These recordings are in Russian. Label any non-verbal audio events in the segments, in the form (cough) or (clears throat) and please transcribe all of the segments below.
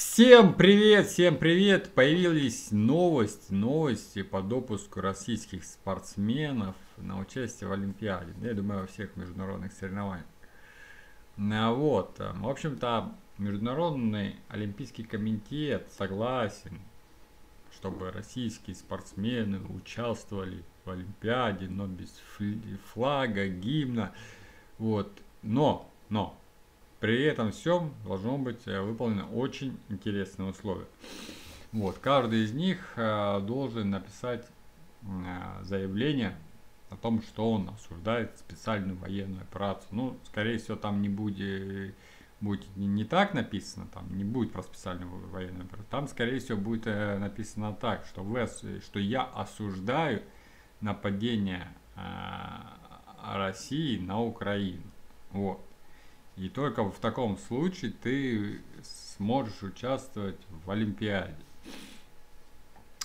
Всем привет, всем привет! Появились новости, новости по допуску российских спортсменов на участие в Олимпиаде. Я думаю, во всех международных соревнованиях. Ну, вот, э, в общем-то, Международный Олимпийский комитет согласен, чтобы российские спортсмены участвовали в Олимпиаде, но без флага, гимна. Вот, но, но, при этом всем должно быть э, выполнено очень интересное условие. Вот, каждый из них э, должен написать э, заявление о том, что он осуждает специальную военную операцию. Ну, скорее всего, там не будет, будет не, так написано, там не будет про специальную военную операцию. Там, скорее всего, будет написано так, что, вы, что я осуждаю нападение России на Украину. Вот. И только в таком случае ты сможешь участвовать в Олимпиаде.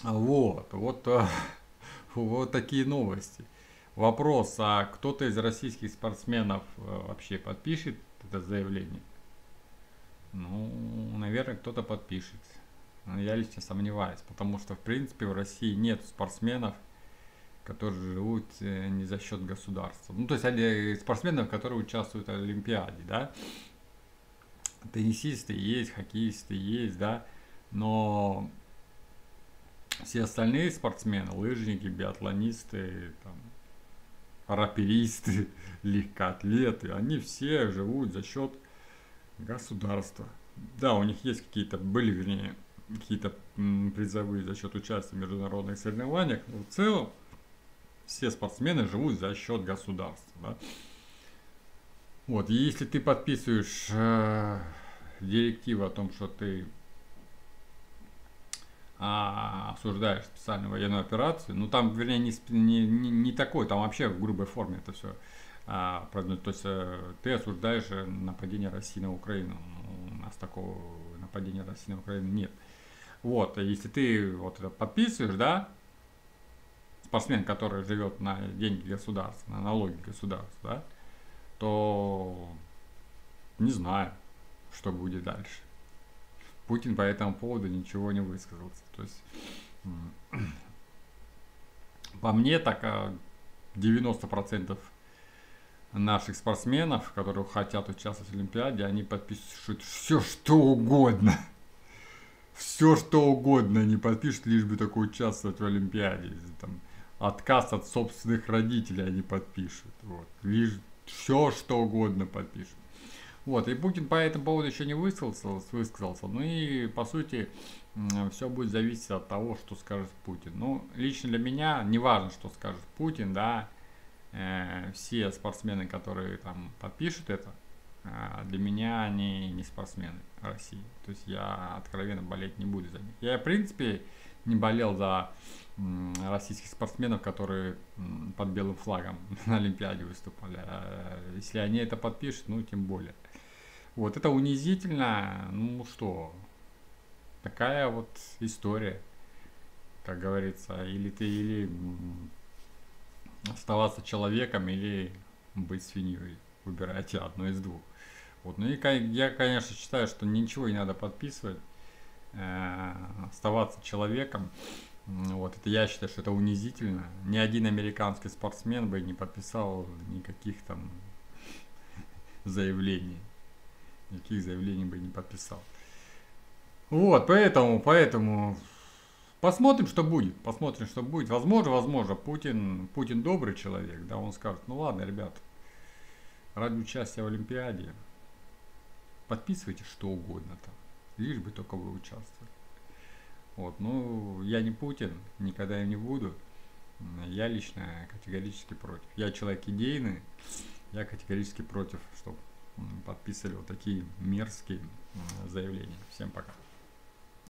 Вот, вот, (laughs) вот такие новости. Вопрос, а кто-то из российских спортсменов э, вообще подпишет это заявление? Ну, наверное, кто-то подпишет. Я лично сомневаюсь, потому что, в принципе, в России нет спортсменов, которые живут э, не за счет государства. Ну, то есть спортсменов, которые участвуют в Олимпиаде, да. Теннисисты есть, хоккеисты есть, да, но все остальные спортсмены, лыжники, биатлонисты, там, раперисты, (laughs) легкоатлеты, они все живут за счет государства. Да, у них есть какие-то, были, вернее, какие-то призовые за счет участия в международных соревнованиях, но в целом все спортсмены живут за счет государства. Да? Вот, и если ты подписываешь э, директиву о том, что ты а, осуждаешь специальную военную операцию, ну там, вернее, не, не, не, такой, там вообще в грубой форме это все а, то есть э, ты осуждаешь нападение России на Украину. Ну, у нас такого нападения России на Украину нет. Вот, если ты вот это подписываешь, да, спортсмен, который живет на деньги государства, на налоги государства, да, то не знаю, что будет дальше. Путин по этому поводу ничего не высказался. То есть, (clears throat) по мне, так 90% а, наших спортсменов, которые хотят участвовать в Олимпиаде, они подпишут все, что угодно. Все, что угодно они подпишут, лишь бы только участвовать в Олимпиаде. Там, отказ от собственных родителей они подпишут. Вот. Лишь все, что угодно подпишут. Вот, и Путин по этому поводу еще не высказался, высказался. Ну и, по сути, все будет зависеть от того, что скажет Путин. Ну, лично для меня, не важно, что скажет Путин, да, э, все спортсмены, которые там подпишут это, для меня они не спортсмены России. То есть я откровенно болеть не буду за них. Я, в принципе, не болел за российских спортсменов, которые под белым флагом (laughs) на Олимпиаде выступали. А если они это подпишут, ну тем более. Вот это унизительно, ну что, такая вот история, как говорится, или ты или оставаться человеком, или быть свиньей, выбирайте одно из двух. Вот, ну и я, конечно, считаю, что ничего не надо подписывать, э, оставаться человеком. Вот, это я считаю, что это унизительно. Ни один американский спортсмен бы не подписал никаких там (laughs) заявлений. Никаких заявлений бы не подписал. Вот, поэтому, поэтому посмотрим, что будет. Посмотрим, что будет. Возможно, возможно, Путин, Путин добрый человек, да, он скажет, ну ладно, ребят, ради участия в Олимпиаде подписывайте что угодно там, лишь бы только вы участвовали. Вот, ну, я не Путин, никогда и не буду. Я лично категорически против. Я человек идейный, я категорически против, чтобы подписывали вот такие мерзкие заявления. Всем пока.